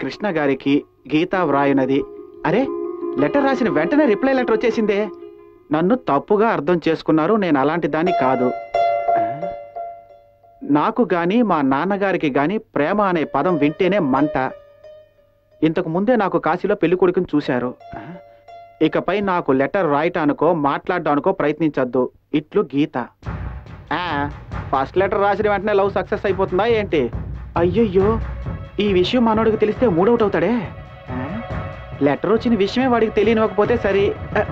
కృష్ణ గారికి గీత వ్రాయునది. అరే లెటర్ రాసిన వెంటనే రిప్లై లెటర్ వచ్చేసిందే. నన్ను తప్పుగా అర్థం చేసుకున్నారు నేను అలాంటి దాన్ని కాదు. నాకు గాని మా నాన్నగారికి గాని ప్రేమ అనే పదం వింటేనే మంట. ఇంతకు ముందే నాకు కాశీలో పెళ్ళి కొడుకుని చూశారు. ఇకపై నాకు లెటర్ రాయటానికో మాట్లాడడానికో ప్రయత్నించద్దు. ఇట్లు గీత. ఫస్ట్ లెటర్ రాసిన వెంటనే లవ్ సక్సెస్ అయిపోతుందా ఏంటి? అయ్యయ్యో! ఈ విషయం మనోడికి తెలిస్తే మూడవుట్ అవుతాడే? లెటర్ వచ్చిన విషయమే వాడికి తెలియనివ్వకపోతే సరే ఆ,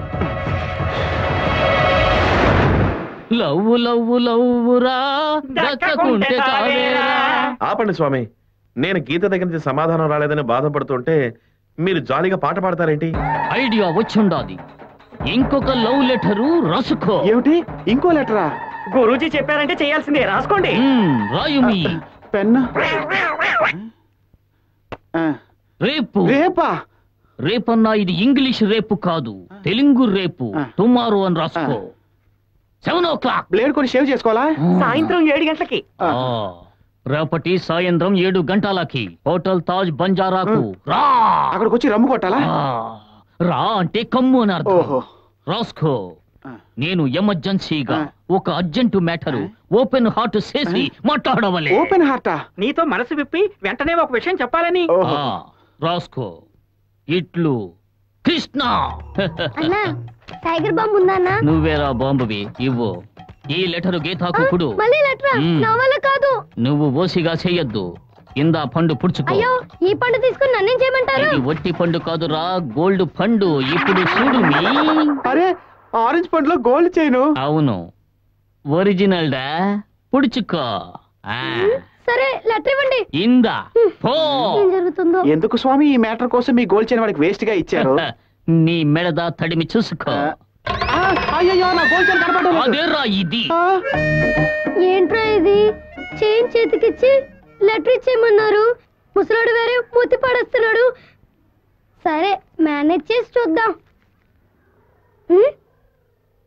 లవ్వు లవ్వు లవ్వురా. దక్కకుంటే చావేరా ఆపండి స్వామి. నేను గీత దగ్గర నుంచి సమాధానం రాలేదని బాధపడుతుంటే మీరు జాలీగా పాట పాడతారేంటి? ఐడియా వచ్చుండాది. ఇంకొక లవ్ లెటరు రాసుకో. ఏమిటి? ఇంకో లెటరా? గురూజీ చెప్పారంటే చేయాల్సిందే రాసుకోండి. రాయుమి. పెన్ రేపు. రేపా? రేపన్నా ఇది ఇంగ్లీష్ రేపు కాదు. తెలుగు రేపు. టుమారో అని రాసుకో. Seven o'clock. బ్లేడ్ కొని షేవ్ చేసుకోవాలా? సాయంత్రం ఏడు గంటలకి. ఆ, రేపటి సాయంత్రం ఏడు గంటలకి. హోటల్ తాజ్ బంజారాకు. రా. అక్కడికి వచ్చి రమ్ము కొట్టాలా? రా అంటే కమ్ము అని అర్థం. ఓహో. రాసుకో. నేను ఎమర్జెన్సీగా. ఒక అర్జెంటు మ్యాటరు ఓపెన్ హార్ట్ చేసి మాట్లాడవలే. ఓపెన్ హార్టా? నీతో మనసు విప్పి వెంటనే ఒక విషయం చెప్పాలని. రాసుకో ఇట్లు కృష్ణ. అన్నా టైగర్ బాంబు ఉందా అన్నా? నువ్వేరా బాంబువి ఇవ్వు. ఈ లెటరు గీతాకు కుడు మళ్ళీ లెటరా? మ్మ్. నా వల్ల కాదు. నువ్వు ఓసిగా చెయ్యొద్దు. ఇందా పండు పుడుచుకో. అయ్యో ఈ పండు తీసుకుని నన్నేం చేయమంటారు? ఇది ఒట్టి పండు కాదురా గోల్డ్ పండు. ఇప్పుడు చూడు మీ. అరే ఆరెంజ్ పండులో గోల్డ్ చైను అవును. ఒరిజినల్ డా పుడుచుకో. ఆ, సరే లెటర్ ఇవ్వండి. ఇందా? పో. ఏం జరుగుతుందో? ఎందుకు స్వామి ఈ మ్యాటర్ కోసం మీ గోల్డ్ చైన్ వాడికి వేస్ట్గా ఇచ్చారు? నీ మెడద తడిమి చూసుకో. ఆ, అయ్యయ్యో నా. అదేరా ఇది? ఆ, ఏంట్రా ఇది? చైన్ చేతికిచ్చి లెటర్ ఇచ్చేయమన్నారు. ముసలాడు వేరే మూతి పడేస్తున్నాడు. సరే మేనేజ్ చేసి చూద్దాం. ఉమ్?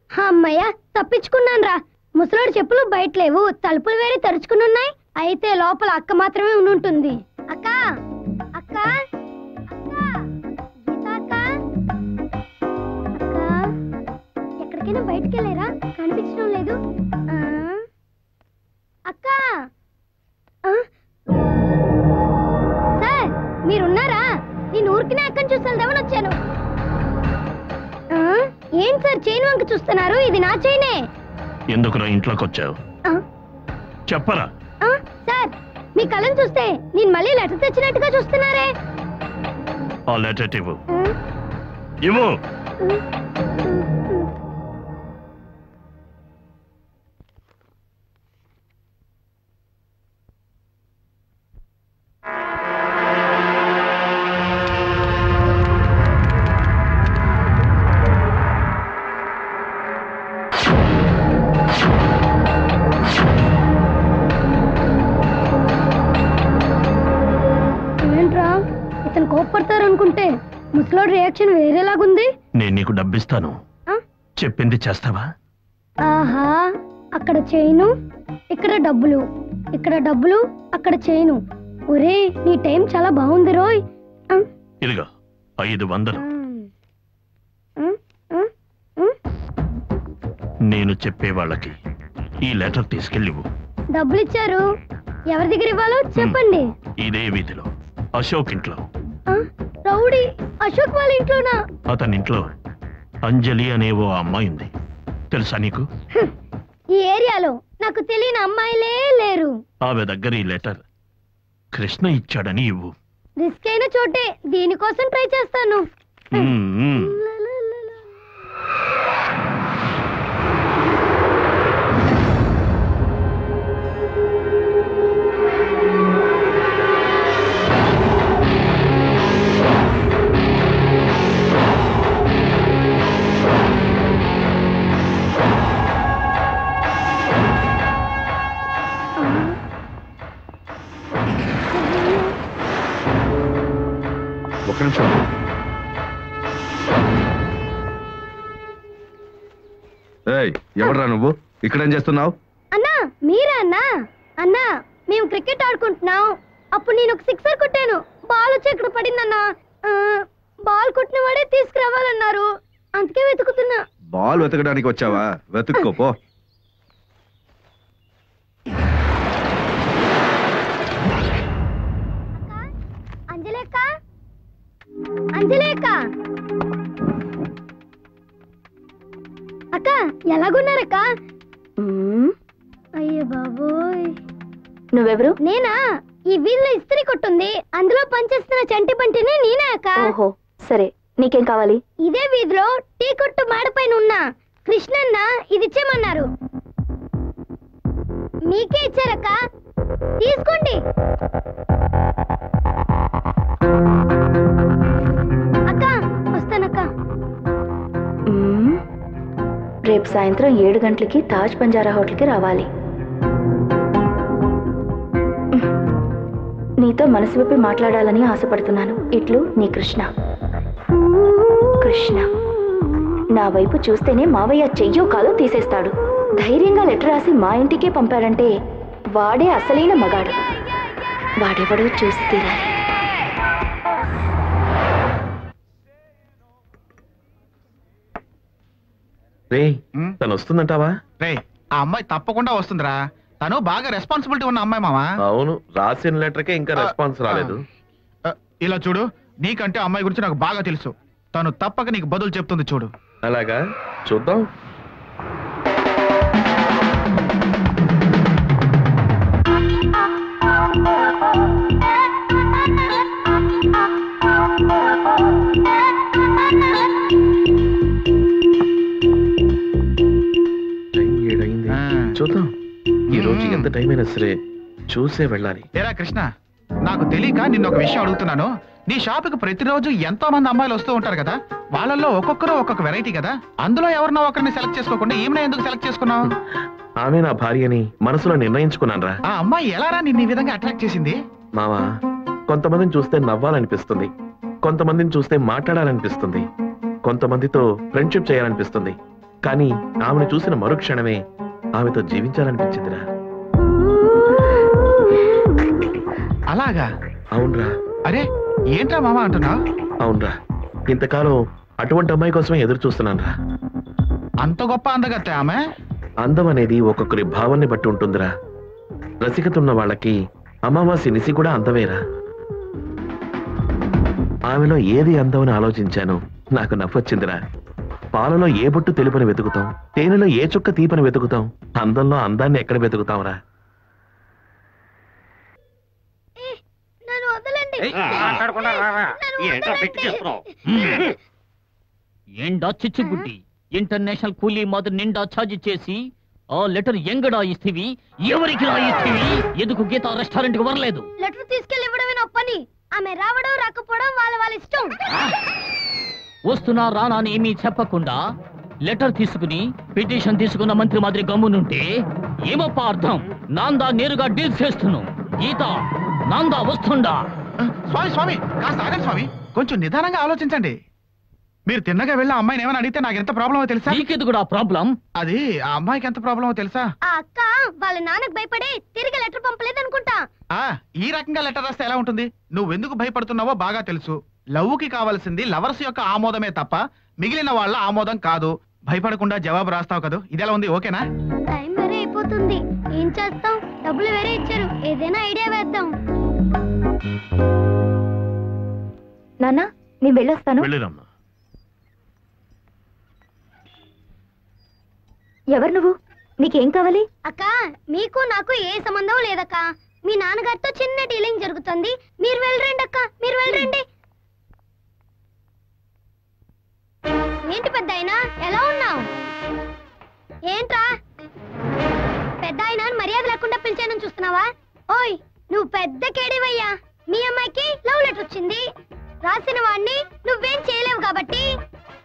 అమ్మయ్య తప్పించుకున్నాను రా ముసలాడు చెప్పులు బయట లేవు తలుపులు వేరే తెరుచుకుని ఉన్నాయి. అయితే లోపల అక్క మాత్రమే ఉండి ఉంటుంది అక్క అక్క ఎక్కడికైనా బయటికి వెళ్ళారా కనిపించడం లేదు ఆ? అక్క ఆ? సార్ మీరున్నారా నేను ఊరికినే అక్కని చూసి వెళ్దామని వచ్చాను ఆ? ఏం సార్ చైన్ వంక చూస్తున్నారు ఇది నా చైనే ఎందుకు ఇంట్లోకి వచ్చావు ఆ? చెప్పరా? సార్ మీ కళ్ళని చూస్తే నేను మళ్ళీ లెటర్ తెచ్చినట్టుగా చూస్తున్నారే. ఆ లెటర్ ఇవ్వు? ఇవ్వు. అనుకుంటే ముసలోడు రియాక్షన్ వేరేలాగుంది? నేను నీకు డబ్బిస్తాను? చెప్పింది చేస్తావా? ఆహా అక్కడ చైను ఇక్కడ డబ్బులు. ఇక్కడ డబ్బులు అక్కడ చైను ఒరే నీ టైం చాలా బాగుంది రోయ్. ఇదిగో ఐదు వందలు. నేను చెప్పే వాళ్ళకి ఈ లెటర్ తీసుకెళ్ళివు డబ్బులు ఇచ్చారు ఎవరి దగ్గర ఇవ్వాలో చెప్పండి. ఇదే వీధిలో అశోక్ ఇంట్లో. రౌడీ అశోక్ వాళ్ళ ఇంట్లోనా? అతని ఇంట్లో అంజలి అనే ఓ అమ్మాయి ఉంది. తెలుసా నీకు. ఈ ఏరియాలో నాకు తెలియని అమ్మాయిలే లేరు. ఆమె దగ్గర ఈ లెటర్ కృష్ణ ఇచ్చాడని ఇవ్వు. రిస్క్ అయిన చోటే దీనికోసం ట్రై చేస్తాను. నువ్వు? ఇక్కడేం చేస్తున్నావు? అన్నా మీరా అన్నా? అన్నా మేము క్రికెట్ ఆడుకుంటున్నాం. అప్పుడు నేను ఒక సిక్సర్ కొట్టాను. బాల్ వచ్చి ఇక్కడ పడిందన్న. బాల్ కొట్టిన వాడే తీసుకురావాలన్నారు. అందుకే వెతుకుతున్నా. బాల్ వెతకడానికి వచ్చావా? వెతుక్కో పో. అంజలేక అంజలేక ఎలాగున్నారక్క? అయ్యో బాబోయ్. నువ్వెవరు? నేనా? ఈ వీధిలో ఇస్త్రీ కొట్టుంది. అందులో పనిచేస్తున్న చంటి బంటిని నేనే అక్క? ఓహో సరే నీకేం కావాలి? ఇదే వీధిలో టీ కొట్టు మాడపైన ఉన్న. కృష్ణన్న ఇది ఇచ్చేమన్నారు మీకే ఇచ్చారక్క. తీసుకోండి. రేపు సాయంత్రం ఏడు గంటలకి తాజ్ బంజారా హోటల్కి రావాలి. నీతో మనసు విప్పి మాట్లాడాలని ఆశపడుతున్నాను. ఇట్లు నీ కృష్ణ. కృష్ణ నా వైపు చూస్తేనే మావయ్య చెయ్యో కాలో తీసేస్తాడు. ధైర్యంగా లెటర్ రాసి మా ఇంటికే పంపాడంటే వాడే అసలైన మగాడు. వాడెవడో చూసి తీరాలి. రే ఉమ్. తను వస్తుందంటావా రే ఆ అమ్మాయి తప్పకుండా వస్తుందిరా. తను బాగా రెస్పాన్సిబిలిటీ ఉన్న అమ్మాయి మామా? అవును రాసిన లెటర్కే ఇంకా ఆ, రెస్పాన్స్ రాలేదు. ఆ, ఇలా చూడు నీకంటే ఆ అమ్మాయి గురించి నాకు బాగా తెలుసు. తను తప్పక నీకు బదులు చెప్తుంది చూడు. అలాగా? చూద్దాం. చూద్దాం. ఈ రోజు. ఎంత టైం అయినా సరే చూసే వెళ్ళాలి. ఏరా కృష్ణ నాకు తెలియక నిన్న ఒక విషయం అడుగుతున్నాను. నీ షాపుకి ప్రతిరోజు ఎంతో మంది అమ్మాయిలు వస్తూ ఉంటారు కదా? వాళ్ళల్లో ఒక్కొక్కరు ఒక్కొక్క వెరైటీ కదా? అందులో ఎవరినో ఒకరిని సెలెక్ట్ చేసుకోకుండా ఈమె ఎందుకు సెలెక్ట్ చేసుకున్నావు? ఆమె నా భార్యని మనసులో నిర్ణయించుకున్నాను ఆ అమ్మాయి ఎలారా నిన్ను ఈ విధంగా అట్రాక్ట్ చేసింది? మావా కొంతమందిని చూస్తే నవ్వాలనిపిస్తుంది. కొంతమందిని చూస్తే మాట్లాడాలనిపిస్తుంది. కొంతమందితో ఫ్రెండ్షిప్ చేయాలనిపిస్తుంది. కానీ ఆమెను చూసిన మరుక్షణమే ఆమెతో జీవించాలనిపించిందిరా. అలాగా? అవునరా. అరే ఏంట్రా మామ అంటున్నావు అవునరా. ఇంతకాలం అటువంటి అమ్మాయి కోసమే ఎదురు చూస్తున్నానురా. అంత గొప్ప అందగత్తే ఆమె? అందం అనేది ఒక్కొక్కరి భావాన్ని బట్టి ఉంటుందిరా. రసికత ఉన్న వాళ్ళకి అమావాస్య నిసి కూడా అందమేరా. ఆమెలో ఏది అందమని ఆలోచించాను నాకు నవ్వొచ్చిందిరా. పాలలో ఏ బొట్టు తెలుపని వెతుకుతాం? తేనెలో ఏ చుక్క తీపని వెతుకుతాం? అందంలో అందాన్ని ఎక్కడ వెతుకుతాంరా? ఏండా చిచ్చుబుడ్డి ఇంటర్నేషనల్ కూలీ మాదిరి నిండా ఛార్జ్ చేసి ఆ లెటర్ ఎంగడా ఇస్తీవి? ఎవరికి రా ఇస్తీవి? ఎందుకు గీత రెస్టారెంట్కి వరలేదు? లెటర్ తీసుకెళ్ళి ఇవ్వడమే నా పని. ఆమె రావడం రాకపోవడం వాళ్ళ వాళ్ళ ఇష్టం. వస్తున్నా రానా అని ఏమీ చెప్పకుండా లెటర్ తీసుకుని పిటిషన్ తీసుకున్న మంత్రి మాదిరి గమ్మునుంటే ఏమప్ప అర్థం నాందా నేరుగా డీల్ చేస్తున్నాం గీత నాందా వస్తుండా. స్వామి స్వామి కాస్త ఆగండి స్వామి. కొంచెం నిదానంగా ఆలోచించండి. మీరు తిన్నగా వెళ్ళి ఆ అమ్మాయిని ఏమైనా అడిగితే నాకు ఎంత ప్రాబ్లమో తెలుసా? నీకెందుకు ప్రాబ్లం అది ఆ అమ్మాయికి ఎంత ప్రాబ్లమో తెలుసా? ఆ అక్క వాళ్ళ నాన్నకు భయపడి తిరిగి లెటర్ పంపలేదు అనుకుంటా ఆ ఈ రకంగా లెటర్ రాస్తే ఎలా ఉంటుంది? నువ్వెందుకు భయపడుతున్నావో బాగా తెలుసు. లవ్కి కావాల్సింది లవర్స్ యొక్క ఆమోదమే తప్ప మిగిలిన వాళ్ళ ఆమోదం కాదు. భయపడకుండా జవాబు రాస్తావు కదా? ఇదెలా ఉంది ఓకేనా? టైం వేరే అయిపోతుంది. ఏం చేస్తాం? డబ్బులు వేరే ఇచ్చారు. ఏదైనా ఐడియా వేద్దాం. నాన్న నేను వెళ్ళొస్తాను. ఎవరు నువ్వు? నీకేం కావాలి? అక్క మీకు నాకు ఏ సంబంధం లేదక్క. మీ నాన్నగారితో చిన్న డీలింగ్ జరుగుతుంది. మీరు వెళ్ళరండి అక్క మీరు వెళ్ళరండి. ఏంటి పెద్ద ఎలా ఉన్నావు? ఏంట్రా? పెద్ద మర్యాద లేకుండా పిలిచానని చూస్తున్నావా? ఓయ్ నువ్వు పెద్ద కేడివయ్యా. మీ అమ్మాయికి లవ్ లెటర్ వచ్చింది. రాసిన వాడిని నువ్వేం చేయలేవు కాబట్టి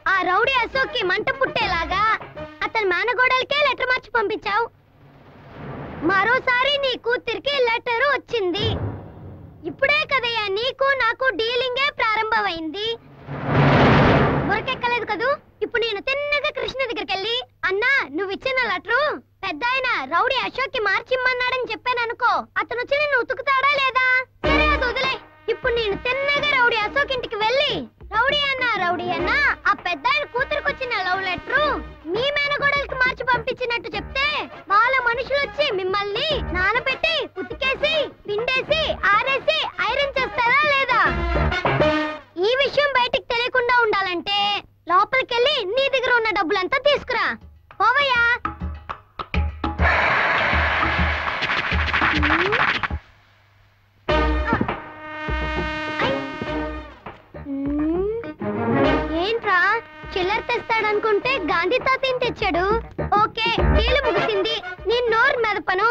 ఆ రౌడీ అశోక్కి మంట పుట్టేలాగా అతని మేనగోడలకే లెటర్ మార్చి పంపించావు. మరోసారి నీ కూతురికి లెటర్ వచ్చింది. ఇప్పుడే కదయ్యా నీకు నాకు డీలింగే ప్రారంభమైంది. నోటికెక్కలేదు కదూ? ఇప్పుడు నేను తిన్నగా కృష్ణ దగ్గరికి వెళ్ళి అన్నా నువ్వు ఇచ్చిన లెటరు పెద్ద ఆయన రౌడీ అశోక్కి మార్చిమ్మన్నాడని చెప్పాను అనుకో అతను వచ్చి నిన్ను ఉతుకుతాడా లేదా? సరే అది వదిలే. ఇప్పుడు నేను తిన్నగా రౌడీ అశోక్ ఇంటికి వెళ్ళి రౌడీ అన్నా రౌడీ అన్నా ఆ పెద్ద ఆయన కూతురికి వచ్చిన లవ్ లెటరు మీ మేనగోడలకి మార్చి పంపించినట్టు చెప్తే వాళ్ళ మనుషులు వచ్చి మిమ్మల్ని నాన్న తెచ్చాడు ఓకే డీలు ముగిసింది. నేను నోరు మెదపను.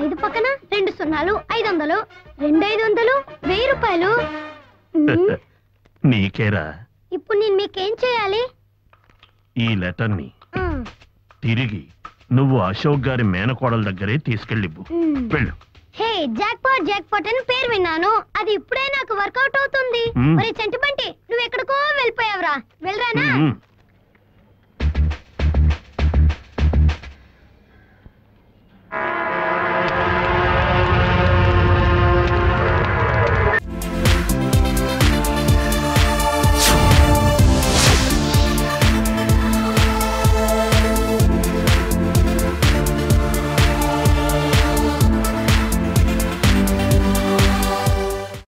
ఐదు పక్కన రెండు సున్నాలు ఐదు వందలు రెండు ఐదు వందలు వెయ్యి రూపాయలు. నీకేరా? ఇప్పుడు నేను మీకేం చేయాలి? ఈ లెటర్ని. తిరిగి నువ్వు అశోక్ గారి మేనకోడల దగ్గరే తీసుకెళ్ళివ్వు. వెళ్ళు. Hey jackpot jackpot అని పేరు విన్నాను. అది ఇప్పుడే నాకు వర్కౌట్ అవుతుంది. మరి చెంటిబంటి నువ్వు ఎక్కడికో వెళ్ళిపోయావురా. వెళ్ళరానా.